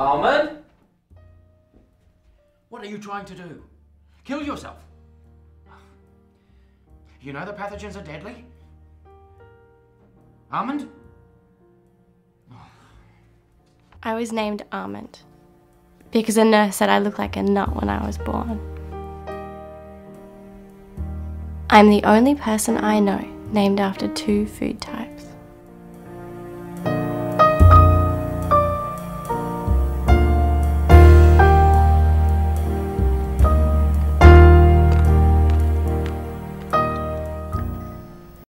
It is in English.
Almond? What are you trying to do? Kill yourself? You know the pathogens are deadly? Almond? I was named Almond because a nurse said I looked like a nut when I was born. I'm the only person I know named after two food types.